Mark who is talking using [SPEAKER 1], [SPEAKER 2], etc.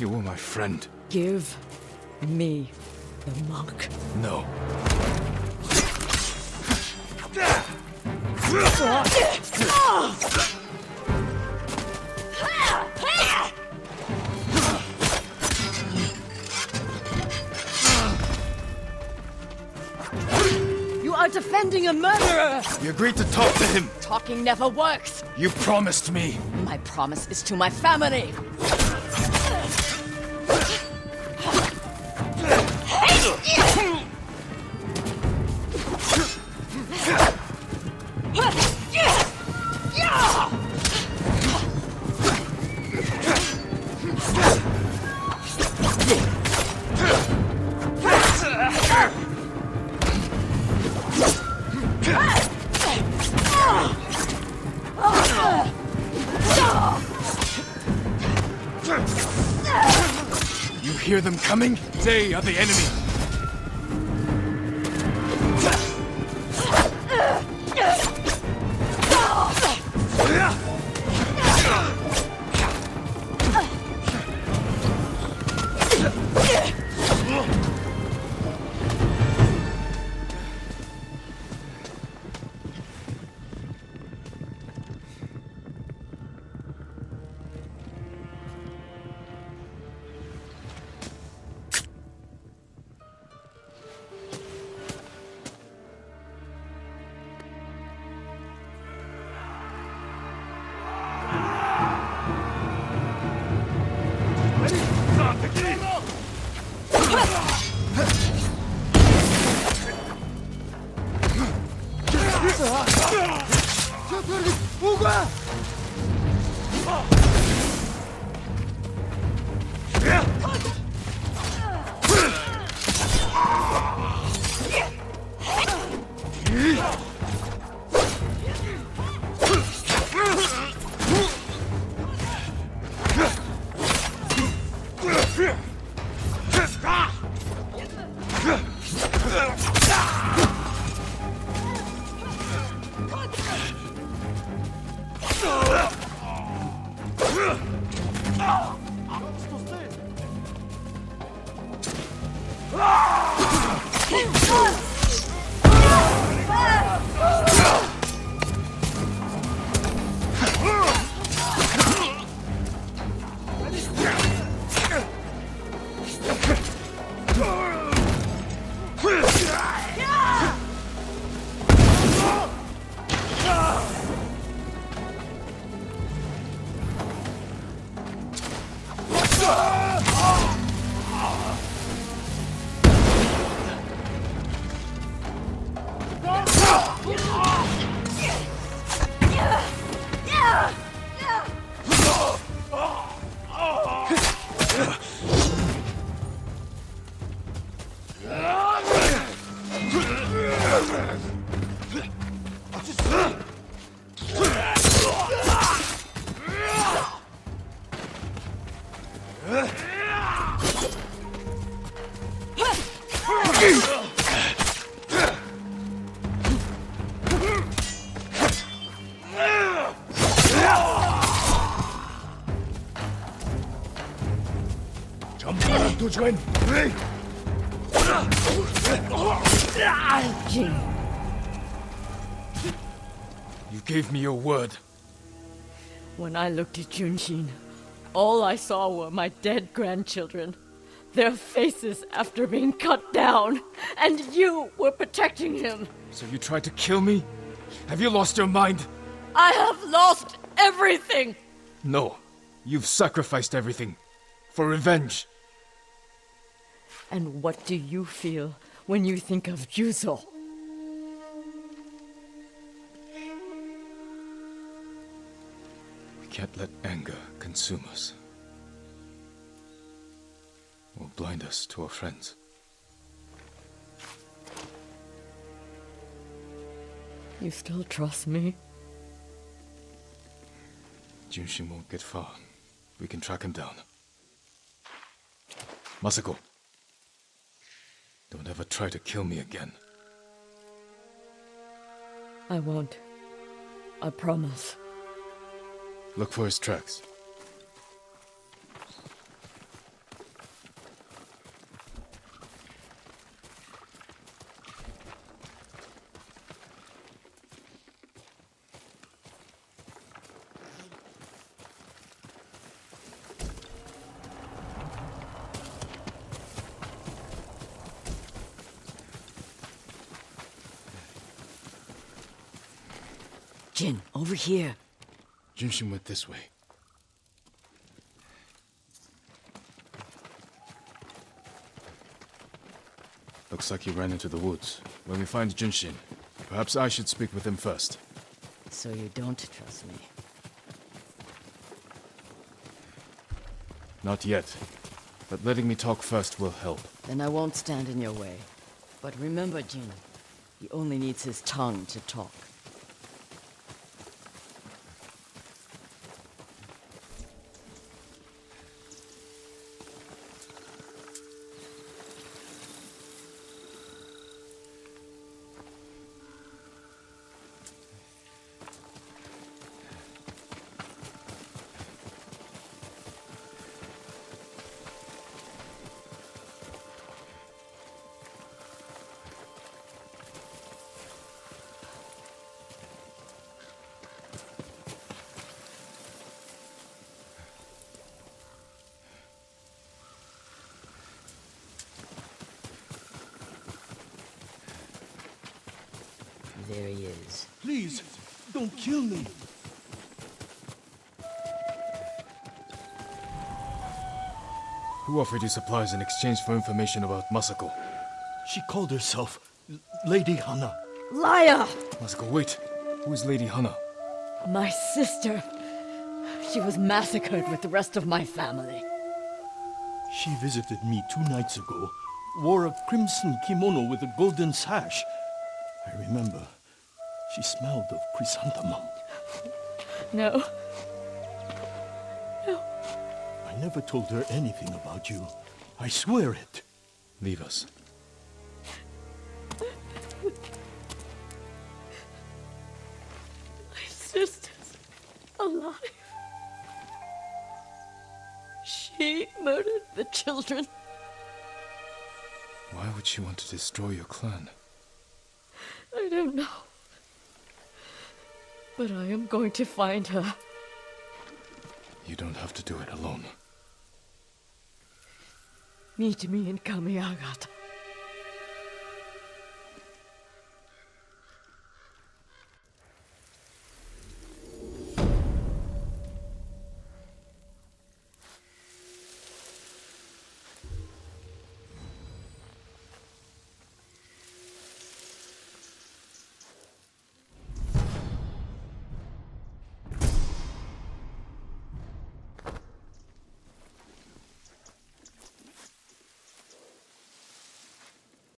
[SPEAKER 1] You were my friend.
[SPEAKER 2] Give me the monk.
[SPEAKER 1] No.
[SPEAKER 2] You are defending a murderer!
[SPEAKER 1] You agreed to talk to him.
[SPEAKER 2] Talking never works.
[SPEAKER 1] You promised me.
[SPEAKER 2] My promise is to my family.
[SPEAKER 1] Hear them coming? They are the enemy. 전 You gave me your word.
[SPEAKER 2] When I looked at Junshin, all I saw were my dead grandchildren. Their faces after being cut down, and you were protecting him.
[SPEAKER 1] So you tried to kill me? Have you lost your mind?
[SPEAKER 2] I have lost everything!
[SPEAKER 1] No. You've sacrificed everything. For revenge.
[SPEAKER 2] And what do you feel when you think of Juzo?
[SPEAKER 1] We can't let anger consume us. Or blind us to our friends.
[SPEAKER 2] You still trust me?
[SPEAKER 1] Junshin won't get far. We can track him down. Masako. Don't ever try to kill me again.
[SPEAKER 2] I won't. I promise.
[SPEAKER 1] Look for his tracks.
[SPEAKER 2] Jin, over here.
[SPEAKER 1] Junshin went this way. Looks like he ran into the woods. When we find Junshin, perhaps I should speak with him first.
[SPEAKER 2] So you don't trust me?
[SPEAKER 1] Not yet. But letting me talk first will help.
[SPEAKER 2] Then I won't stand in your way. But remember, Jin, he only needs his tongue to talk. There he is.
[SPEAKER 3] Please, don't kill me.
[SPEAKER 1] Who offered you supplies in exchange for information about Masako?
[SPEAKER 3] She called herself L- Lady Hana.
[SPEAKER 2] Liar!
[SPEAKER 1] Masako, wait. Who is Lady Hana?
[SPEAKER 2] My sister. She was massacred with the rest of my family.
[SPEAKER 3] She visited me two nights ago, wore a crimson kimono with a golden sash. I remember. She smelled of chrysanthemum. No.
[SPEAKER 2] No.
[SPEAKER 3] I never told her anything about you. I swear it.
[SPEAKER 1] Leave us.
[SPEAKER 2] My sister's alive. She murdered the children.
[SPEAKER 1] Why would she want to destroy your clan?
[SPEAKER 2] I don't know. But I am going to find her.
[SPEAKER 1] You don't have to do it alone.
[SPEAKER 2] Meet me in Kamiagata.